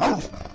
Oh!